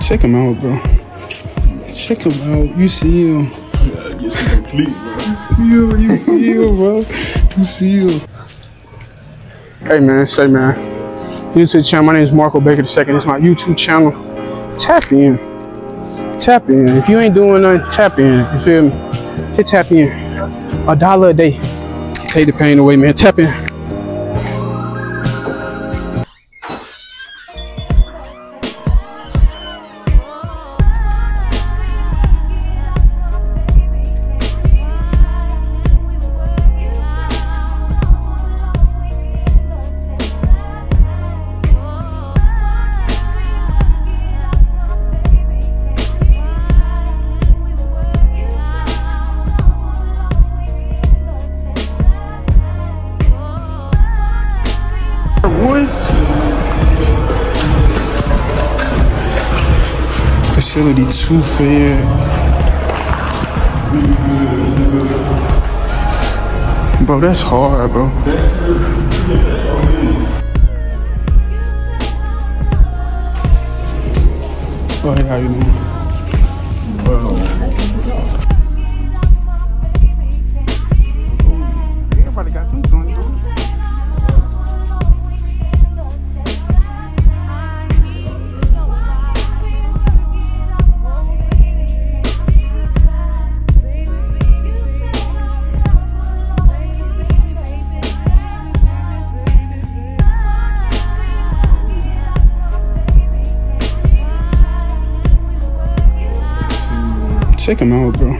Check him out, bro. Check him out. You see him. Get some complete, bro. You, you see him, bro. You see him. Hey, man. Say, man. YouTube channel. My name is Marco Baker II. Is my YouTube channel. Tap in. Tap in. If you ain't doing nothing, tap in. You feel me? Hit tap in. A dollar a day. Take the pain away, man. Tap in. Two. Bro, that's hard, bro. Oh, how you doing? Check him out, bro.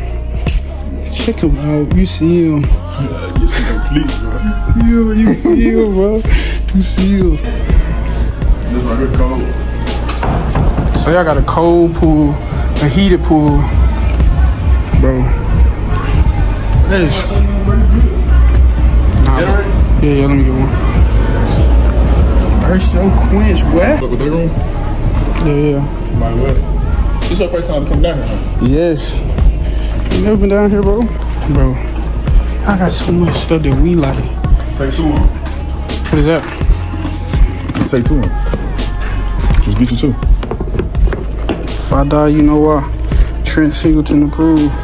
Check him out. You see him. Get some complete, bro. You, you see him, bro. You see him. This like a cold. So y'all got a cold pool, a heated pool, bro. That is. Nah, yeah, yeah. Let me get one. First so quench, what? Look their room. Yeah, yeah. My what? This your first time coming down here, huh? Yes. You never been down here, bro? Bro, I got so much stuff that we like. Take two of them. What is that? Take two of them. Just get you two. If I die, you know why? Trent Singleton approved.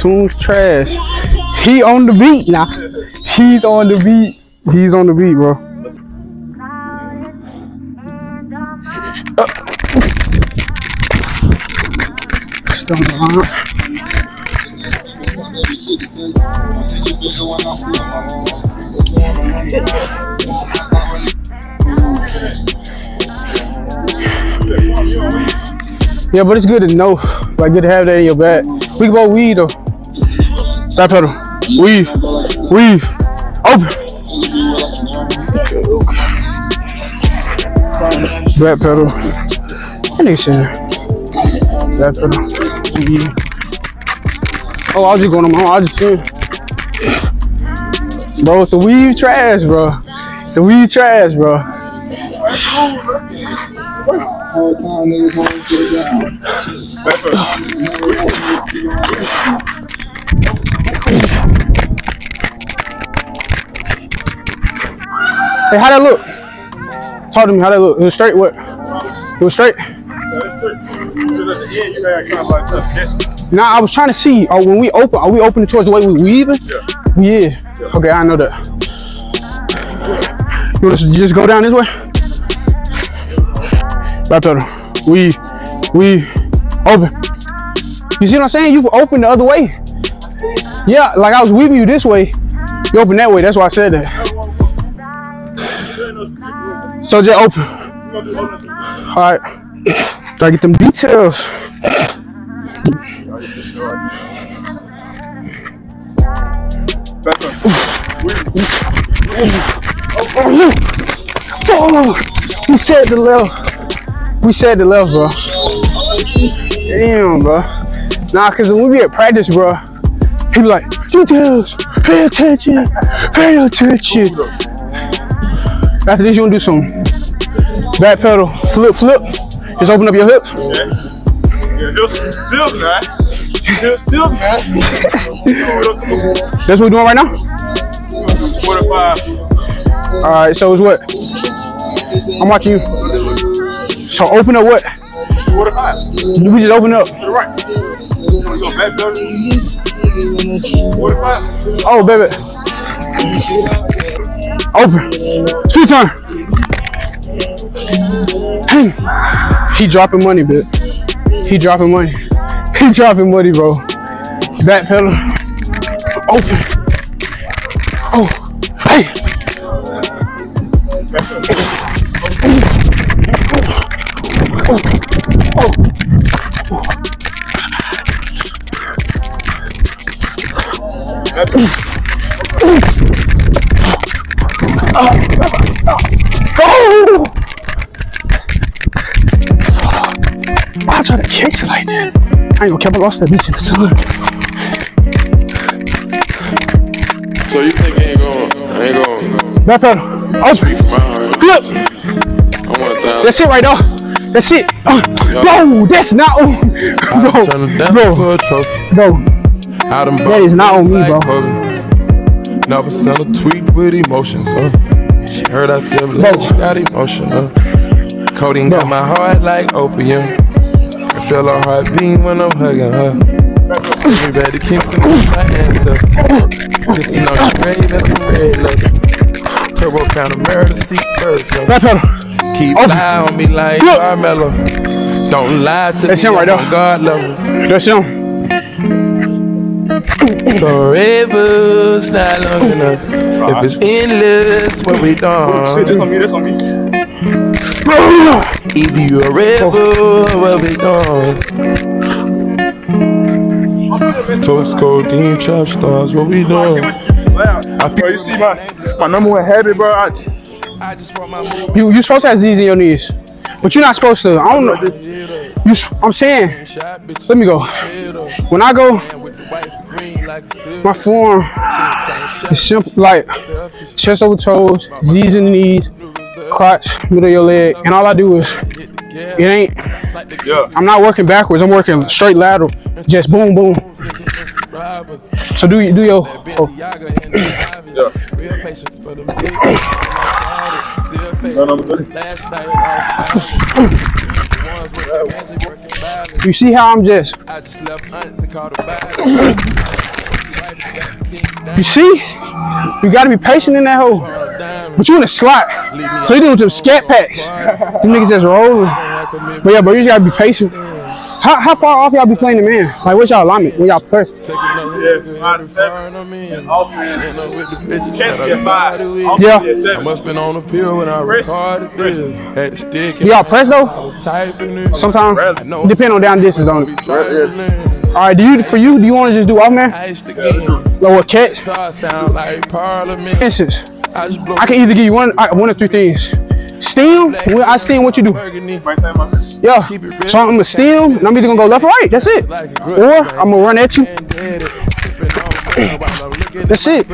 Tune's trash, he on the beat now. He's on the beat. He's on the beat, bro. Yeah, but it's good to know. Like, good to have that in your bag. We can both weed though. Back pedal. Weave. Weave. Open. Back pedal. That nigga shit. Back pedal. Weave. Oh, I was just going on my own. I just saying. Bro, it's the weave trash, bro. The weave trash, bro. Hey, how that look? Talk to me. How that look? It was straight. What? It was straight. Nah, I was trying to see. Oh, when we open, are we opening towards the way we weaving? Yeah. Yeah. Okay, I know that. You want to just go down this way? Back pedal. We, we, open. You see what I'm saying? You open the other way. Yeah, like I was weaving you this way. You open that way. That's why I said that. So just open. All right. Gotta get them details. Oh, we said the left. We said the left, bro. Damn, bro. Nah, cause when we be at practice, bro, he be like, details, pay attention, pay attention. After this, you gonna do some back pedal, flip, flip. Just open up your hips. Yeah, still, man. Still, still, man. That's what we're doing right now. Forty-five. All right, so it's what? I'm watching you. So open up what? Forty-five. We just open up. To the right. Back, brother? Forty-five. Oh, baby. Open. Two time. He dropping money, bitch. He dropping money. He dropping money, bro. Back pedal. Open. Oh. Hey. Go! I try to chase it like that? I ain't gonna. I lost that bitch in the sun. So you think ain't going, ain't going, Back pedal. Open. Flip. I. That's it right there. That's it. Uh, bro, that's not on. Bro, bro, to a trophy. bro. That is not on me, bro. Never sent a tweet with emotions, huh? She heard I said she got emotion, huh? Codeine got my heart like opium. I feel her heart beat when I'm hugging her. Me ready to with my ancestors. Kissing on your grave and some red leather. Turbo pound of murder, seat birds, yo. Back pedal. Keep Open. lie on me like. Carmelo. Don't lie to That's me him right there. God levels. That's him. Forever's not long enough. If it's endless, what we Shit, this on me, this on me. Either you a rebel or what we done? Toast codeine trap stars, what we done? I feel you see my my number one habit, bro. I, I just want my move. You you supposed to have Z's in your knees, but you're not supposed to. I don't know. You, s- I'm saying, let me go. When I go, And with the white green like a silver. my form is simple, like chest over toes, Z's in the knees, crotch, middle of your leg, and all I do is it ain't. yeah. I'm not working backwards. I'm working straight lateral, just boom boom. So do do your? Oh, Real patience for them big No, number three. Last night, I was ones with the magic working balance. you see how I'm just? I just left aunts and called a bag. You see? You gotta be patient in that hole. But you in a slot. So you doing them scat packs. Them niggas just rolling. But yeah, but you just gotta be patient. How, how far off y'all be playing the man? Like what's y'all alignment when y'all press? Take another Yeah, nigga five every to seven. foreign I'm in. Off End up with the bitches Catch that me I at five. started with. Off Yeah. me at I seven. must been on a pill when I Press. recorded this. Had to stick it. Do y'all press I though? was typing it. Sometimes I know. depend on down distance on Be it. trying to learn. All right, do you for you? Do you want to just do off man? I used to get Or what catch? guitar sound like parliament. Instance, I just blow I can either give you one, I- one of three things. Steal, When I steal, what you do? burgundy. Might say my Yeah. So I'm gonna steal, and I'm either gonna go left or right. That's it. Or I'm gonna run at you. And did it. Sipping on while I'm looking at That's it.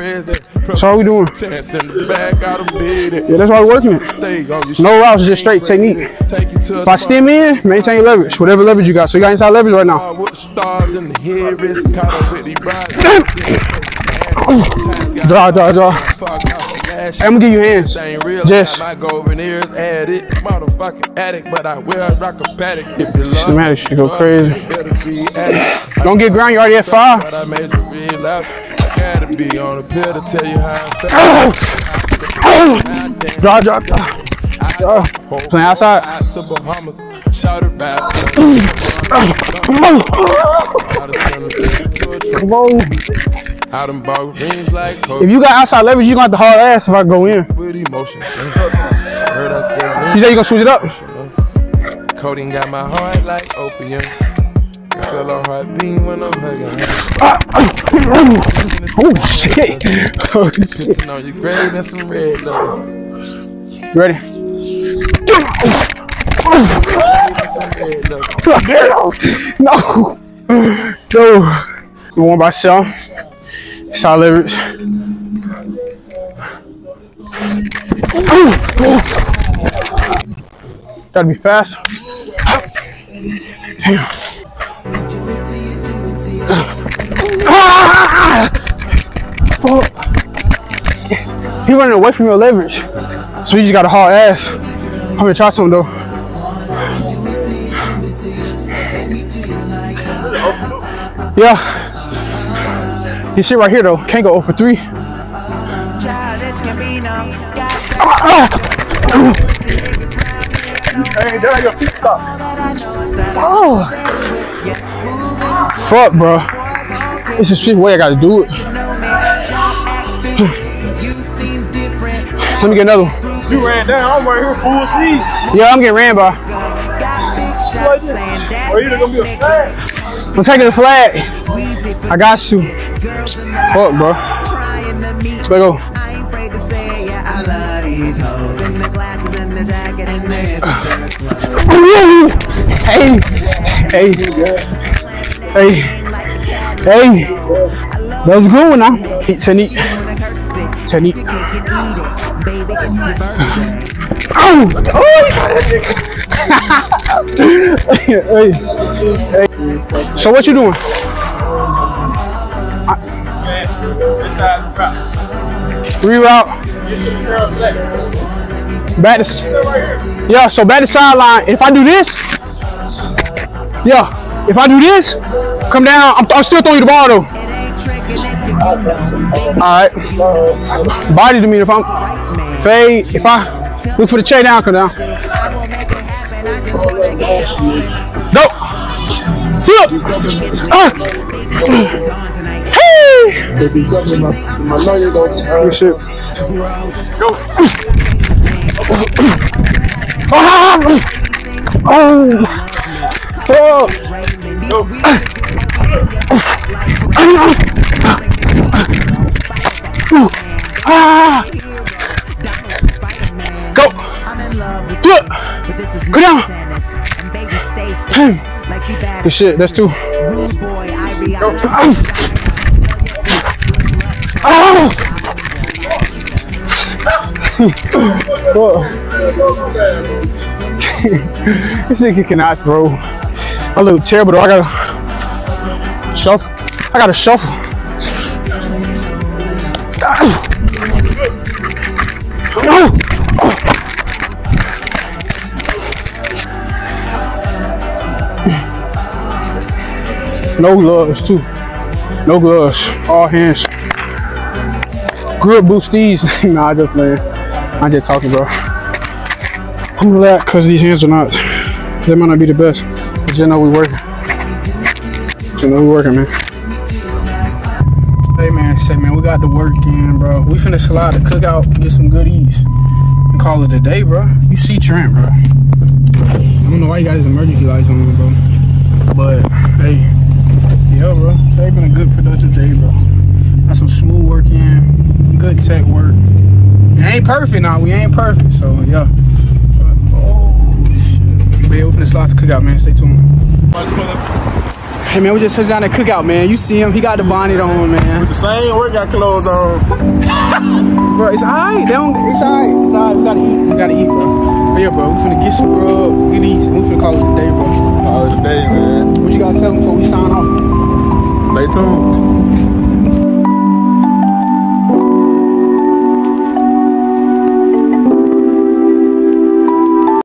That's all we doing. Chance in the back, I done beat it. Yeah, that's why we're working it. Stay on your No routes, just straight technique. If I stem in, maintain your leverage. Whatever leverage you got. So you got inside leverage right now. With the stars in the head, wrist caught up with the Draw, draw, draw. Fuck I'm gonna give you hands. Ain't real Just- I go over ears added. Motherfucking addict, but I will rock a paddock if you love. Schematic should go crazy. Better be addict. Don't get ground, you already at five. But I made you relapse. I gotta be on a pill to tell you how I felt. Draw, draw, draw. Draw. Playing outside. Oh! Out to Bahamas, shout it back. Come on. Out them bought rings like If you got outside leverage, you're gonna have to haul ass if I go in. with emotions. yeah. Heard I said You say you gonna switch it up? Codeine got my heart like opium. I feel her heart beat when I'm hugging ah, her. Oh shit. Oh shit. On your grave and some red love. You ready? No. No. Won by seven. Leverage. Gotta be fast. Damn. Ah! He running away from your leverage. So you just gotta haul ass. I'm gonna try something though. Yeah. This shit right here though. Can't go over 3. Hey, there your feet stop. Oh. Fuck, bro. It's just the way I gotta do it. Let me get another one. You ran down. I'm right here full speed. Yeah, I'm getting ran by. Or either gonna be a flag. I'm taking the flag. I got you. Fuck, bro. Let's go. Hey, hey, hey, hey. That was a good one now. Technique, technique. Oh, oh. Hey, hey. So what you doing? Reroute. Back to yeah. So back to sideline. If I do this, yeah. If I do this, come down. I'm, I'm still throwing you the ball though. All right. Body to me if I'm fade. If I look for the check down, come down. Go. Flip. Ah. Hey. Good shit. Ah! Oh. Oh. Ah. Go down. Good shit. That's two. Oh. this nigga cannot throw. I look terrible though. I gotta shuffle. I gotta shuffle. No gloves too. No gloves. All hands. Grip boost these. nah, I just playing. I'm just talking, bro. I'm glad because these hands are not. They might not be the best. But you know we working. You know we working, man. Hey man, say man, we got the work in, bro. We finna slide the cookout, get some goodies, and call it a day, bro. You see Trent, bro. I don't know why he got his emergency lights on, bro. But hey, yeah, bro. Today been a good productive day, bro. Got some smooth work in, good tech work. It ain't perfect now. We ain't perfect, so yeah. Oh shit. But yeah, we finna slide the cookout, man. Stay tuned. Hey man, we just touched down the cookout, man. You see him? He got the bonnet on, man. The same workout clothes on. Bro, it's alright. They don't. It's alright. It's alright. We gotta eat. We gotta eat, bro. But yeah, bro. We finna get some grub, get we finna call it a day, bro. Call it a day, man. What you gotta tell them before we sign off? Stay tuned.